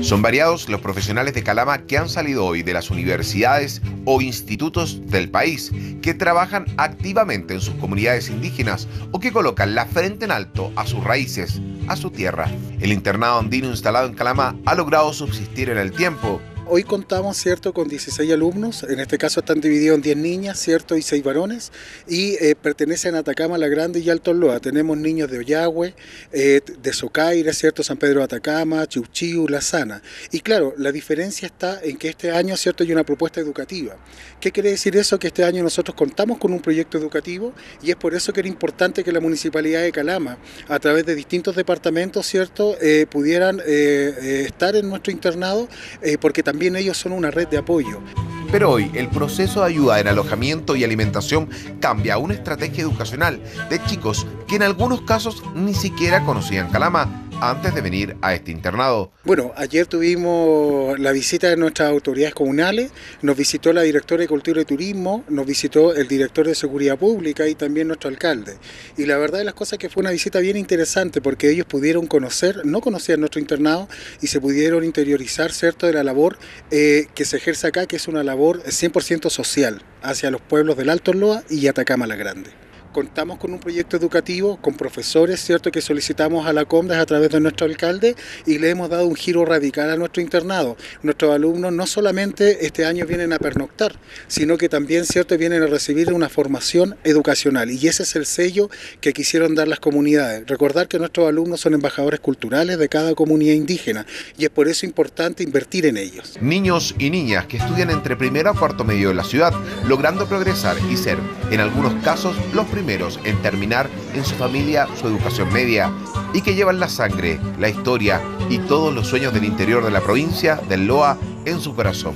Son variados los profesionales de Calama que han salido hoy de las universidades o institutos del país, que trabajan activamente en sus comunidades indígenas o que colocan la frente en alto a sus raíces, a su tierra. El internado andino instalado en Calama ha logrado subsistir en el tiempo Hoy contamos, ¿cierto?, con 16 alumnos, en este caso están divididos en 10 niñas, ¿cierto?, y 6 varones, y eh, pertenecen a Atacama, La Grande y Alto Loa. Tenemos niños de Ollagüe, eh, de Socaire, ¿cierto?, San Pedro de Atacama, Chiuchiu, La Sana. Y claro, la diferencia está en que este año, ¿cierto?, hay una propuesta educativa. ¿Qué quiere decir eso? Que este año nosotros contamos con un proyecto educativo y es por eso que era importante que la Municipalidad de Calama, a través de distintos departamentos, ¿cierto?, eh, pudieran estar en nuestro internado, porque también también ellos son una red de apoyo. Pero hoy el proceso de ayuda en alojamiento y alimentación cambia a una estrategia educacional de chicos que en algunos casos ni siquiera conocían Calama antes de venir a este internado. Bueno, ayer tuvimos la visita de nuestras autoridades comunales, nos visitó la directora de Cultura y Turismo, nos visitó el director de Seguridad Pública y también nuestro alcalde. Y la verdad de las cosas es que fue una visita bien interesante porque ellos pudieron conocer, no conocían nuestro internado y se pudieron interiorizar, ¿cierto?, de la labor eh, que se ejerce acá, que es una labor 100% social hacia los pueblos del Alto Loa y Atacama la Grande contamos con un proyecto educativo, con profesores, ¿cierto?, que solicitamos a la COMDAS a través de nuestro alcalde y le hemos dado un giro radical a nuestro internado. Nuestros alumnos no solamente este año vienen a pernoctar, sino que también, ¿cierto?, vienen a recibir una formación educacional y ese es el sello que quisieron dar las comunidades. Recordar que nuestros alumnos son embajadores culturales de cada comunidad indígena y es por eso importante invertir en ellos. Niños y niñas que estudian entre primero a cuarto medio de la ciudad, logrando progresar y ser, en algunos casos, los primeros en terminar en su familia su educación media y que llevan la sangre, la historia y todos los sueños del interior de la provincia del Loa en su corazón.